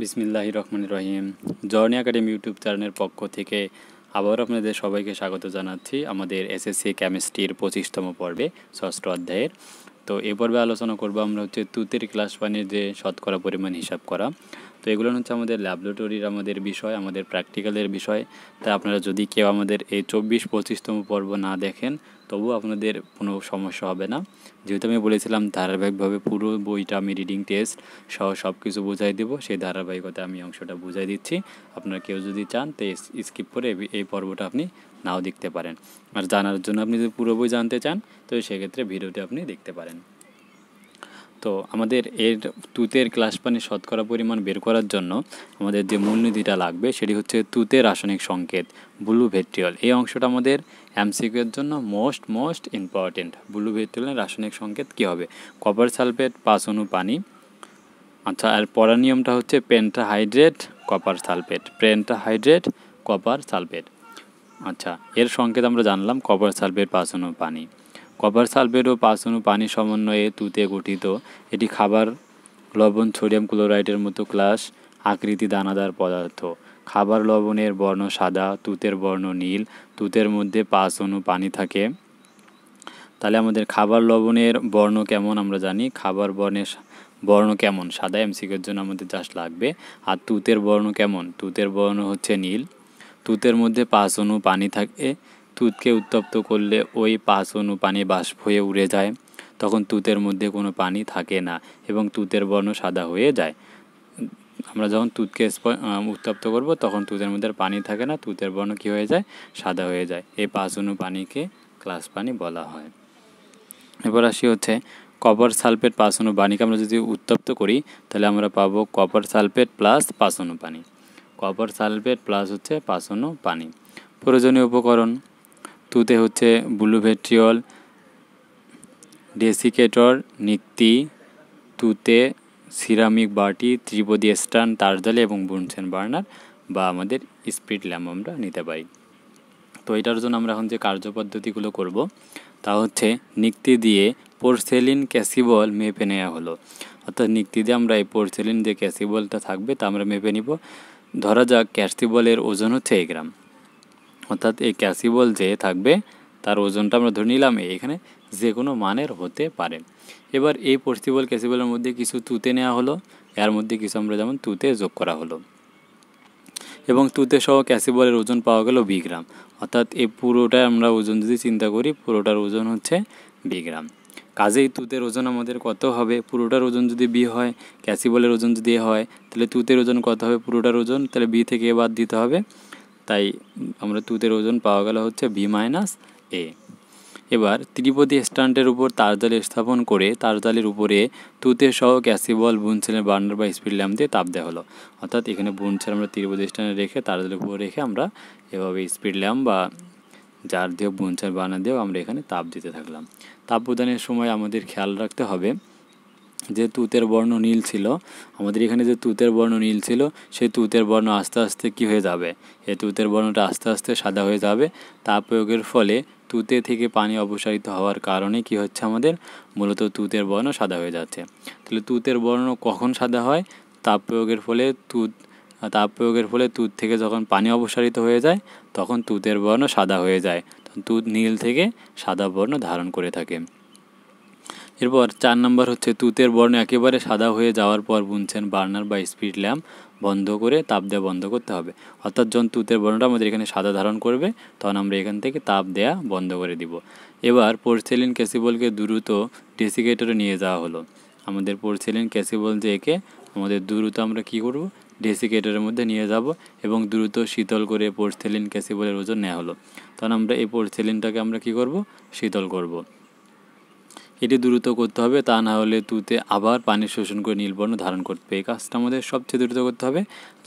বিসমিল্লাহ রহমান রহিম। জর্নি একাডেমি ইউটিউব চ্যানেলের পক্ষ থেকে আবার আপনাদের সবাইকে স্বাগত জানাচ্ছি আমাদের এসএসসি কেমিস্ট্রির পঁচিশতম পর্বে, ষষ্ঠ অধ্যায়ের। তো এ পর্বে আলোচনা করব আমরা হচ্ছে তুতের ক্লাস পানির যে শতকরা পরিমাণ হিসাব করা। তো এগুলো হচ্ছে আমাদের ল্যাবরেটরির আমাদের বিষয়, আমাদের প্র্যাকটিক্যালের বিষয়। তাই আপনারা যদি কেউ আমাদের এই চব্বিশ পঁচিশতম পর্ব না দেখেন তবু আপনাদের কোনো সমস্যা হবে না। যেহেতু আমি বলেছিলাম, ধারাবাহিকভাবে পুরো বইটা আমি রিডিং টেস্ট সহ সব কিছু বুঝাই দেবো, সেই ধারাবাহিকতা আমি অংশটা বুঝাই দিচ্ছি। আপনারা কেউ যদি চান, তো স্কিপ করে এই পর্বটা আপনি নাও দেখতে পারেন। আর জানার জন্য আপনি যদি পুরো বই জানতে চান, তো সেক্ষেত্রে ভিডিওটি আপনি দেখতে পারেন। তো আমাদের এর তুতের ক্লাস পানির শতকরা পরিমাণ বের করার জন্য আমাদের যে মূলনীতিটা লাগবে সেটি হচ্ছে তুতের রাসায়নিক সংকেত, ব্লু ভেট্রিয়ল। এই অংশটা আমাদের এমসিকিউর জন্য মোস্ট মোস্ট ইম্পর্টেন্ট। ব্লু ভেট্রিয়লের রাসায়নিক সংকেত কী হবে? কপার সালফেট পাঁচ অনু পানি। আচ্ছা আর পড়ার নিয়মটা হচ্ছে pentahydrate copper sulphate. Pentahydrate copper sulphate. আচ্ছা এর সংকেত আমরা জানলাম কপার সালফেট পাঁচ অনু পানি। কপার সালফেট ও পাঁচ অনু পানি সমন্বয়ে তুতে গঠিত। এটি খাবার লবণ সোডিয়াম ক্লোরাইডের মতো ক্লাস, আকৃতি দানাদার পদার্থ। খাবার লবণের বর্ণ সাদা, তুতের বর্ণ নীল, তুতের মধ্যে পাঁচ অনু পানি থাকে। তাহলে আমাদের খাবার লবণের বর্ণ কেমন আমরা জানি? খাবার বর্ণের বর্ণ কেমন? সাদা এমসিকের জন্য আমাদের চাষ লাগবে। আর তুতের বর্ণ কেমন? তুতের বর্ণ হচ্ছে নীল। তুতের মধ্যে পাঁচ অনু পানি থাকে। তুতকে উত্তপ্ত করলে ওই পাঁচ অনু পানি বাষ্প হয়ে উড়ে যায়। তখন তুতের মধ্যে কোনো পানি থাকে না এবং তুতের বর্ণ সাদা হয়ে যায়। আমরা যখন তুতকে উত্তপ্ত করব, তখন তুতের মধ্যে পানি থাকে না। তুতের বর্ণ কী হয়ে যায়? সাদা হয়ে যায়। এই পাঁচ অনু পানিকে ক্লাস পানি বলা হয়। এবার আসি হচ্ছে কপার সালফেট পাঁচ অনু পানিকে আমরা যদি উত্তপ্ত করি, তাহলে আমরা পাবো কপার সালফেট প্লাস পাঁচ অনু পানি কপার সালফেট প্লাস হচ্ছে পাঁচ অনু পানি প্রয়োজনীয় উপকরণ তুতে হচ্ছে ব্লুভেট্রিয়ল ডেসিকেটর নিক্তি তুতে, সিরামিক বাটি, ত্রিপদী স্টান, তারজালি এবং বুনসেন বার্নার বা আমাদের স্পিড ল্যাম্প আমরা নিতে পারি। তো এটার জন্য আমরা এখন যে কার্যপদ্ধতিগুলো করব, তা হচ্ছে নিক্তি দিয়ে পোরসেলিন ক্যাসিবল মেপে নেওয়া হলো। অর্থাৎ নিক্তি দিয়ে আমরা এই পোরসেলিন যে ক্যাসিবলটা থাকবে, তা আমরা মেপে নিব। ধরা যাক ক্যাসিবলের ওজন হচ্ছে এক গ্রাম। অর্থাৎ এই ক্যাসিবল যে থাকবে, তার ওজনটা আমরা ধরে নিলাম এখানে যে কোনো মানের হতে পারে। এবার এই পরিস্থিবল ক্যাসিবলের মধ্যে কিছু তুতে নেওয়া হলো, এর মধ্যে কিছু আমরা যেমন তুতে যোগ করা হলো। এবং তুতে সহ ক্যাসিবলের ওজন পাওয়া গেল বি গ্রাম। অর্থাৎ এই পুরোটা আমরা ওজন যদি চিন্তা করি, পুরোটার ওজন হচ্ছে বি গ্রাম। কাজেই তুতের ওজন আমাদের কত হবে? পুরোটার ওজন যদি বি হয়, ক্যাসিবলের ওজন যদি এ হয়, তাহলে তুতের ওজন কত হবে? পুরোটার ওজন, তাহলে বি থেকে এ বাদ দিতে হবে। তাই আমরা তুতের ওজন পাওয়া গেল হচ্ছে বি মাইনাস এ এবার ত্রিপদী স্ট্যান্ডের উপর তারজালি স্থাপন করে তারজালির উপরে তুতে সহ ক্যাসিবল বুনছেলের বার্নার বা স্পিড ল্যাম্প দিয়ে তাপ দেওয়া হলো। অর্থাৎ এখানে বুনছেল আমরা ত্রিপদী স্ট্যান্ডে রেখে তারজালির উপর রেখে আমরা এভাবে স্পিড ল্যাম্প বা যার দিয়ে বুনছেল বার্নার দিয়েও আমরা এখানে তাপ দিতে থাকলাম। তাপ প্রদানের সময় আমাদের খেয়াল রাখতে হবে যে তুতের বর্ণ নীল ছিল, আমাদের এখানে যে তুতের বর্ণ নীল ছিল, সেই তুতের বর্ণ আস্তে আস্তে কী হয়ে যাবে? এই তুতের বর্ণটা আস্তে আস্তে সাদা হয়ে যাবে। তাপ প্রয়োগের ফলে তুতে থেকে পানি অপসারিত হওয়ার কারণে কি হচ্ছে আমাদের? মূলত তুতের বর্ণ সাদা হয়ে যাচ্ছে। তাহলে তুতের বর্ণ কখন সাদা হয়? তাপ প্রয়োগের ফলে তুত তাপ প্রয়োগের ফলে তুত থেকে যখন পানি অপসারিত হয়ে যায়, তখন তুতের বর্ণ সাদা হয়ে যায়। তখন তুত নীল থেকে সাদা বর্ণ ধারণ করে থাকে। এরপর চার নম্বর হচ্ছে তুতের বর্ণ একেবারে সাদা হয়ে যাওয়ার পর বুনছেন বার্নার বা স্পিড ল্যাম্প বন্ধ করে তাপ দেওয়া বন্ধ করতে হবে। অর্থাৎ যখন তুতের বর্ণটা আমাদের এখানে সাদা ধারণ করবে, তখন আমরা এখান থেকে তাপ দেয়া বন্ধ করে দিব। এবার পোর্সেলিন ক্যাসিবলকে দ্রুত ডেসিকেটরে নিয়ে যাওয়া হলো। আমাদের পোর্সেলিন ক্যাসিবল যে একে আমাদের দ্রুত আমরা কি করব? ডেসিকেটরের মধ্যে নিয়ে যাব এবং দ্রুত শীতল করে পোর্সেলিন ক্যাসিবলের ওজন নেওয়া হলো। তখন আমরা এই পোর্সেলিনটাকে আমরা কি করব? শীতল করব। এটি দ্রুত করতে হবে, তা না হলে তুতে আবার পানি শোষণ করে নীলবর্ণ ধারণ করতে এই কাজটা আমাদের সবচেয়ে দ্রুত করতে হবে,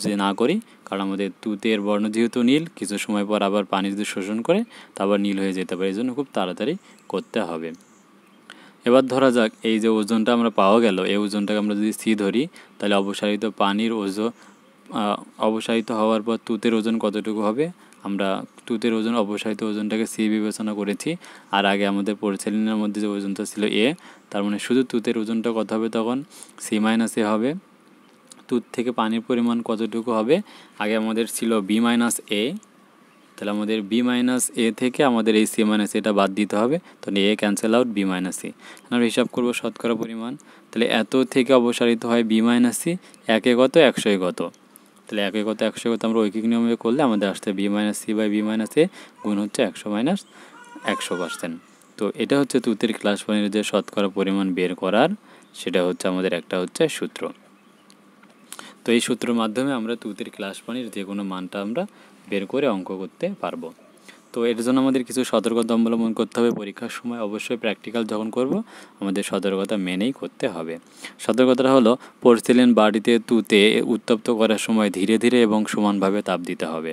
যে না করি, কারণ আমাদের তুতের বর্ণ যেহেতু নীল, কিছু সময় পর আবার পানি যদি শোষণ করে, তা আবার নীল হয়ে যেতে পারে। এই জন্য খুব তাড়াতাড়ি করতে হবে। এবার ধরা যাক, এই যে ওজনটা আমরা পাওয়া গেল, এই ওজনটাকে আমরা যদি সি ধরি, তাহলে অবসারিত পানির ওজন অবসারিত হওয়ার পর তুতের ওজন কতটুকু হবে? আমরা তুতের ওজন অবসারিত ওজনটাকে সি বিবেচনা করেছি। আর আগে আমাদের পরিচালনের মধ্যে যে ওজনটা ছিল এ, তার মানে শুধু তুতের ওজনটা কত হবে তখন? সি মাইনাস এ হবে। দুধ থেকে পানির পরিমাণ কতটুকু হবে? আগে আমাদের ছিল বি মাইনাস এ। তাহলে আমাদের বি মাইনাস এ থেকে আমাদের এই সি মাইনাস এটা বাদ দিতে হবে। তাহলে A cancel out B minus C আমরা হিসাব করব শতকরা পরিমাণ। তাহলে এত থেকে অবসারিত হয় বি মাইনাস সি একে কত? একশোয় কত? তাহলে একে কত একশো কত আমরা ঐকিক নিয়মে করলে আমাদের আসতে B minus C by B minus A গুণ হচ্ছে একশো মাইনাস একশো পার্সেন্ট। তো এটা হচ্ছে তুতির ক্লাস পানির যে শতকরা পরিমাণ বের করার, সেটা হচ্ছে আমাদের একটা হচ্ছে সূত্র। তো এই সূত্রের মাধ্যমে আমরা তুতির ক্লাস পানির যে কোনো মানটা আমরা বের করে অঙ্ক করতে পারব। তো এর জন্য আমাদের কিছু সতর্কতা অবলম্বন করতে হবে। পরীক্ষার সময় অবশ্যই প্র্যাকটিক্যাল যখন করব, আমাদের সতর্কতা মেনেই করতে হবে। সতর্কতাটা হলো পোর্সিলেন বাড়িতে তুতে উত্তপ্ত করার সময় ধীরে ধীরে এবং সমানভাবে তাপ দিতে হবে।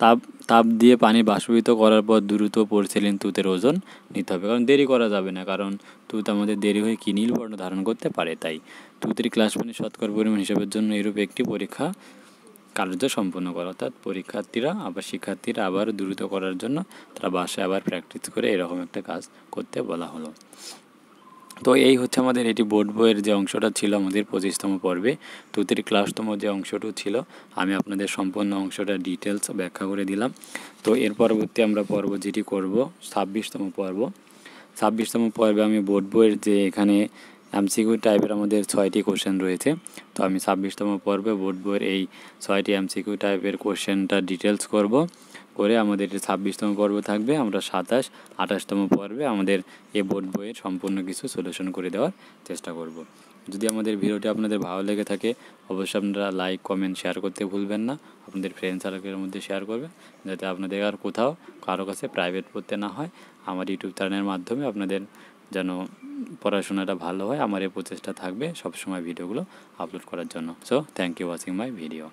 তাপ তাপ দিয়ে পানি বাষ্পীভূত করার পর দ্রুত পোর্সিলেন তুতের ওজন নিতে হবে। কারণ দেরি করা যাবে না, কারণ তুত আমাদের দেরি হয়ে কি নীল বর্ণ ধারণ করতে পারে, তাই। তুতের ক্লাস পানি শতকর পরিমাণ হিসাবের জন্য এরূপ একটি পরীক্ষা কার্য সম্পন্ন করা। অর্থাৎ পরীক্ষার্থীরা আবার শিক্ষার্থীরা আবার দ্রুত করার জন্য তারা বাসায় আবার প্র্যাকটিস করে এরকম একটা কাজ করতে বলা হলো। তো এই হচ্ছে আমাদের এটি বোর্ড বইয়ের যে অংশটা ছিল আমাদের পঁচিশতম পর্বে। তুতির ক্লাসতম যে অংশটু ছিল, আমি আপনাদের সম্পূর্ণ অংশটা ডিটেলস ব্যাখ্যা করে দিলাম। তো এর পরবর্তী আমরা পর্ব যেটি করব, ছাব্বিশতম পর্ব। ছাব্বিশতম পর্বে আমি বোর্ড বইয়ের যে এখানে এমসিকিউ টাইপের আমাদের ছয়টি কোশ্চেন রয়েছে। তো আমি ছাব্বিশতম পর্বে, বোর্ড বইয়ের এই ছয়টি এমসিকিউ টাইপের কোশ্চেনটা ডিটেলস করব। করে আমাদের ছাব্বিশতম পর্ব থাকবে, আমরা সাতাশ, আঠাশতম পর্বে আমাদের এই বোর্ড বইয়ের সম্পূর্ণ কিছু সলিউশন করে দেওয়ার চেষ্টা করব। যদি আমাদের ভিডিওটি আপনাদের ভালো লেগে থাকে, অবশ্যই আপনারা লাইক কমেন্ট শেয়ার করতে ভুলবেন না। আপনাদের ফ্রেন্ড সার্কেলের মধ্যে শেয়ার করবে যাতে আপনাদের আর কোথাও কারও কাছে প্রাইভেট পড়তে না হয়। আমার ইউটিউব চ্যানেলের মাধ্যমে আপনাদের যেন পড়াশোনাটা ভালো হয়, আমার এই প্রচেষ্টা থাকবে সবসময় ভিডিওগুলো আপলোড করার জন্য। So thank you watching my video